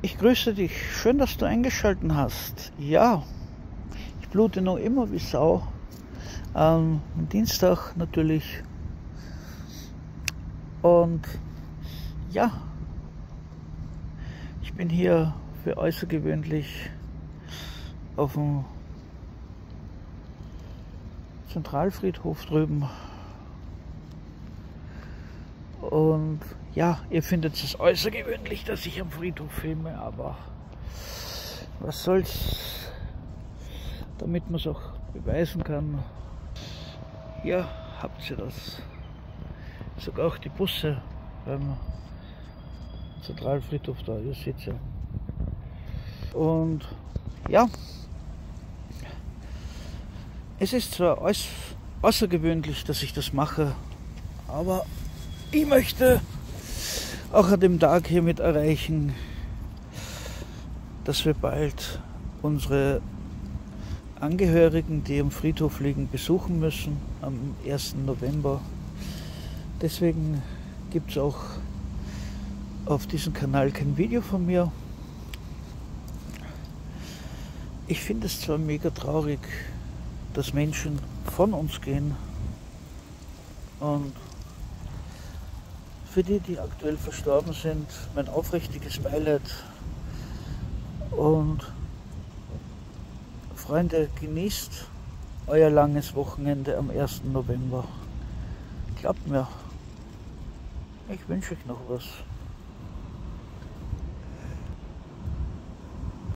Ich grüße dich. Schön, dass du eingeschaltet hast. Ja, ich blute noch immer wie Sau. Am Dienstag natürlich. Und ja, ich bin hier für außergewöhnlich auf dem Zentralfriedhof drüben. Und ja, ihr findet es außergewöhnlich, dass ich am Friedhof filme, aber was soll's, damit man es auch beweisen kann. Ja, habt ihr das. Sogar auch die Busse beim Zentralfriedhof da, ihr seht ja. Und ja, es ist zwar außergewöhnlich, dass ich das mache, aber ich möchte auch an dem Tag hiermit erreichen, dass wir bald unsere Angehörigen, die am Friedhof liegen, besuchen müssen am 1. November. Deswegen gibt es auch auf diesem Kanal kein Video von mir. Ich finde es zwar mega traurig, dass Menschen von uns gehen und für die, die aktuell verstorben sind, mein aufrichtiges Beileid und Freunde, genießt euer langes Wochenende am 1. November. Glaubt mir, ich wünsche euch noch was.